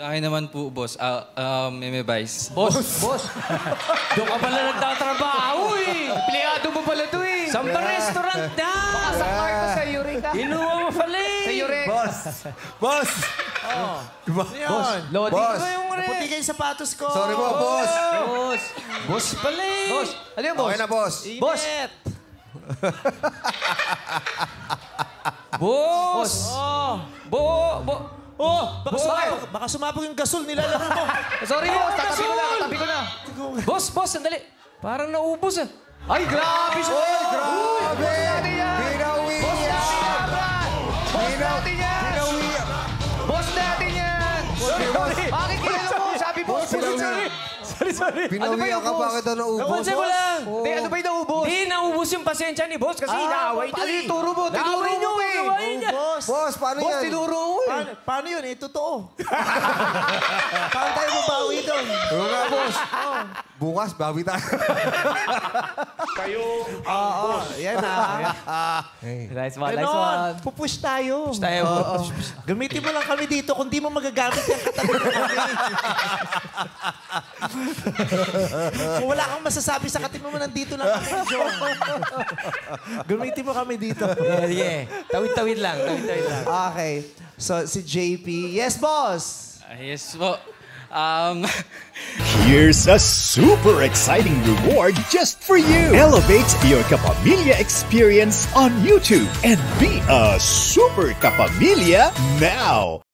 Sa akin naman po, boss, ah, ah, Meme Vice. Boss, boss. Doon ka pala nagtatrabaho eh. Empleyado mo pala to eh. Sa restaurant na. Sa Marco, sa Eureka. Inuwa mo pala eh. Sa Eureka. Boss! Boss! Yun. Loading Boss. ko yung rin. Puti kayo sapatos ko. Sorry po, boss! Boss. Boss pala eh. Boss, ano yung boss? Okay na, boss. Boss. Boss. Bo, bo. Oh, baka, Boy. sumabog, baka sumabog yung gasol nilalaro mo. Sorry boss, tatabi ko na, tatabi ko na. Boss, boss, sandali. Parang naubos ah. Ay, grabe siya. Oy, grabe! Boss natin Sorry, sorry. Binawi yung ka, boss? bakit daw naubos? Napansin ko lang. Hindi, ano ba yung naubos? Hindi, naubos yung pasensya ni boss kasi inaaway niyo Ano eh. yung turo mo? Tinuro mo eh. Naaway niya. Boss, Boss, paano Boss, yan? tinuro mo eh. paano, paano yun? Eh, totoo. paano tayo mabawi doon? Oo nga, boss. Bukas, bawi tayo. Oo, yan ah. Nice one, nice Ganon, one. pupush tayo. tayo. Oo. Gamitin mo lang kami dito kung di mo magagamit yung katabi. kung wala kang masasabi sa katabi mo, nandito lang kami, John. Gamitin mo kami dito. Sige, tawid-tawid lang, tawid-tawid lang. Okay. So, si JP. Yes, boss! Ah, yes po. Um, Here's a super exciting reward just for you. Elevate your Kapamilya experience on YouTube and be a super Kapamilya now.